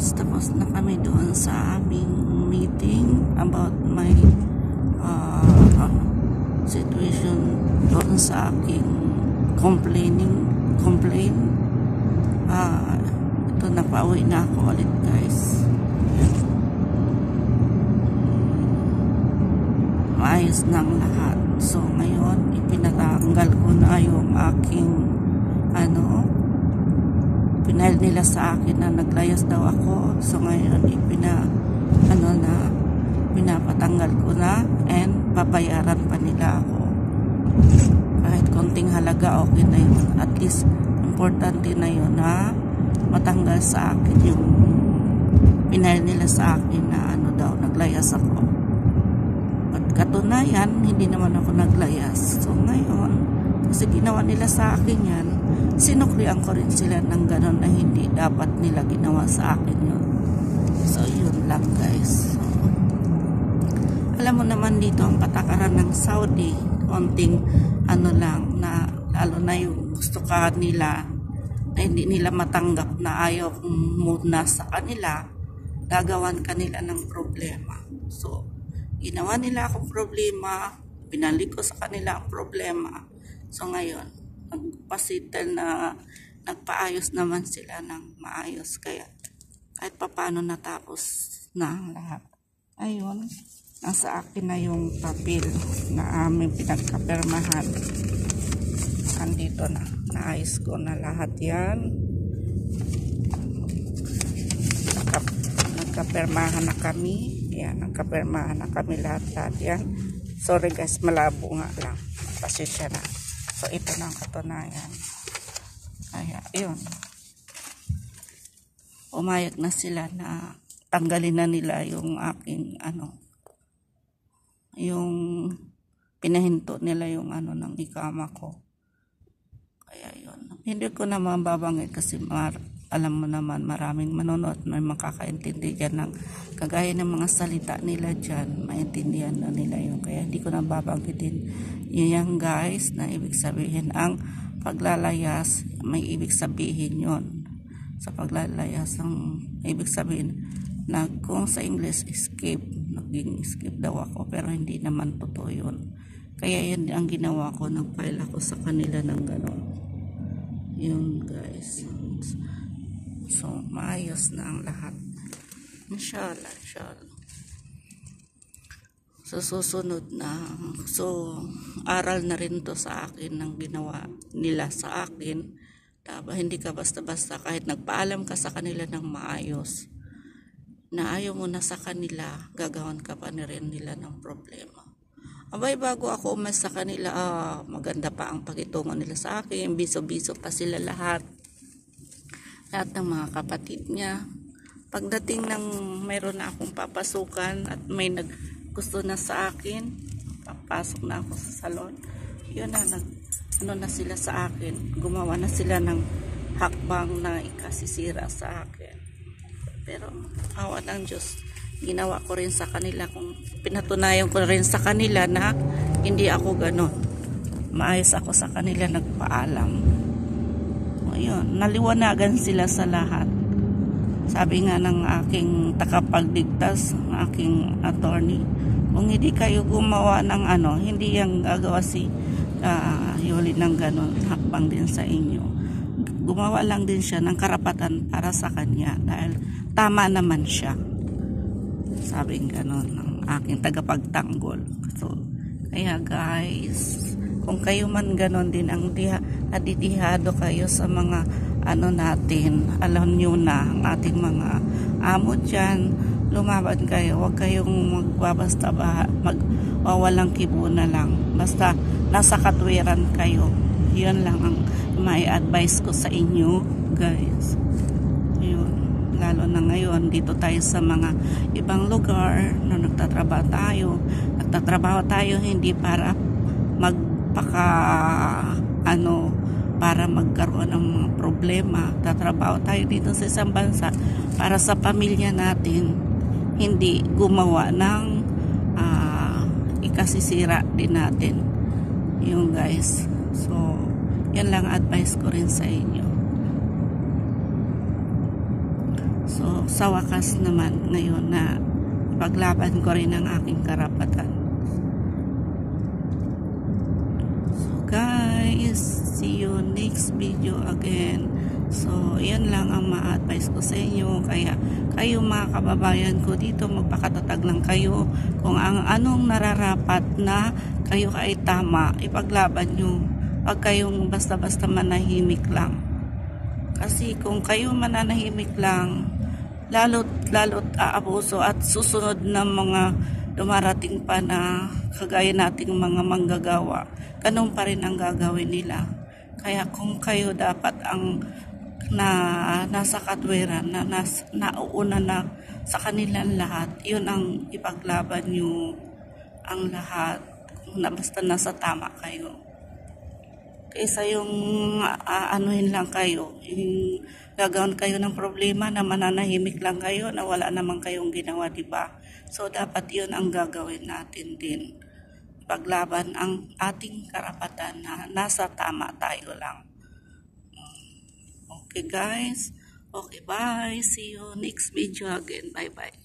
guys, tapos na kami doon sa aming meeting about my uh, situation doon sa aking complaining complain. Ah, ito napauwi na ako ulit guys. Maayos ng lahat. So ngayon, ipinatanggal ko na yung aking ano, pinail nila sa akin na naglayas daw ako. So ngayon, ipina, ano na, pinapatanggal ko na and babayaran pa nila ako. Kahit konting halaga, okay na yun. At least, importante na yun na matanggal sa akin yung pinail nila sa akin na ano daw, naglayas ako. At katunayan, hindi naman ako naglayas. So ngayon, kasi ginawa nila sa akin yan, sinuklian ko rin sila ng ganon na hindi dapat nila ginawa sa akin yun. So yun lang guys. So, alam mo naman dito ang patakaran ng Saudi, konting ano lang na lalo na yung gusto ka nila na hindi nila matanggap na ayaw muna sa kanila, gagawan kanila ng problema. So, ginawa nila akong problema, binalik ko sa kanila ang problema. So ngayon, nagpasitel na nagpaayos naman sila ng maayos. Kaya kahit papano natapos na ang lahat. Ayun, nasa akin na yung papel na aming pinagkapirmahan. Andito na. Naayos ko na lahat yan. Nagkap nagkapirmahan na kami. Yan, nagkapirmahan na kami lahat-lahat yan. Sorry guys, malabo nga lang. Pasensya na. So, ito na ang katunayan. Kaya, yun. Umayag na sila na tanggalin na nila yung aking, ano, yung pinahinto nila yung ano ng ikama ko. Kaya yun. Hindi ko na mababanggit kasi mar alam mo naman maraming manonood may makakaintindi dyan ng kagaya ng mga salita nila dyan maintindihan na nila yun. Kaya hindi ko na babanggitin yun guys na ibig sabihin ang paglalayas may ibig sabihin yon sa paglalayas ang ibig sabihin na kung sa English escape naging escape daw ako pero hindi naman totoo yun. Kaya yan ang ginawa ko nagfile ako sa kanila ng gano'n. Yun guys So, maayos na ang lahat. Inshallah, inshallah. So, susunod na. So, aral na rin to sa akin ng ginawa nila sa akin. Diba? Hindi ka basta-basta kahit nagpaalam ka sa kanila ng maayos na ayaw mo na sa kanila, gagawan ka pa ni rin nila ng problema. Abay, bago ako umas sa kanila, ah, maganda pa ang pagitungo nila sa akin, biso-biso pa sila lahat lahat ng mga kapatid niya. Pagdating ng mayroon na akong papasukan at may nag gusto na sa akin, papasok na ako sa salon. Yun na, nag, ano na sila sa akin. Gumawa na sila ng hakbang na ikasisira sa akin. Pero awa ng Diyos, ginawa ko rin sa kanila kung pinatunayan ko rin sa kanila na hindi ako ganon. Maayos ako sa kanila nagpaalam yun, naliwanagan sila sa lahat. Sabi nga ng aking takapagdigtas, ng aking attorney, kung hindi kayo gumawa ng ano, hindi yang gagawa si uh, Yoli ng ganon, hakbang din sa inyo. Gumawa lang din siya ng karapatan para sa kanya dahil tama naman siya. Sabi ganon ng aking tagapagtanggol. So, kaya guys, kung kayo man ganon din ang diha, adidihado kayo sa mga ano natin, alam nyo na ang ating mga amo dyan, lumaban kayo, huwag kayong magbabasta ba, magwawalang kibo na lang. Basta nasa katwiran kayo. Yun lang ang may advice ko sa inyo, guys. Yun. Lalo na ngayon, dito tayo sa mga ibang lugar na nagtatrabaho tayo. Nagtatrabaho tayo hindi para mag paka ano para magkaroon ng mga problema. Tatrabaho tayo dito sa isang bansa. Para sa pamilya natin hindi gumawa ng uh, ikasisira din natin. Yung guys. So yan lang advice ko rin sa inyo. So sa wakas naman ngayon na paglaban ko rin ang aking karapatan. So guys, see you next video again. So, yan lang ang ma-advise ko sa inyo. Kaya, kayo mga kababayan ko dito, magpakatatag lang kayo. Kung ang anong nararapat na kayo ay tama, ipaglaban nyo. Huwag kayong basta-basta manahimik lang. Kasi kung kayo mananahimik lang, lalot, lalot aabuso at susunod na mga dumarating pa na kagaya nating mga manggagawa, ganun pa rin ang gagawin nila. Kaya kung kayo dapat ang na nasa katwiran, na nas, nauuna na sa kanilang lahat, yun ang ipaglaban nyo ang lahat na basta nasa tama kayo. Kaysa yung aanuhin lang kayo, yung gagawin kayo ng problema na mananahimik lang kayo na wala naman kayong ginawa, di ba? So, dapat yun ang gagawin natin din. Paglaban ang ating karapatan na nasa tama tayo lang. Okay guys. Okay, bye. See you next video again. Bye-bye.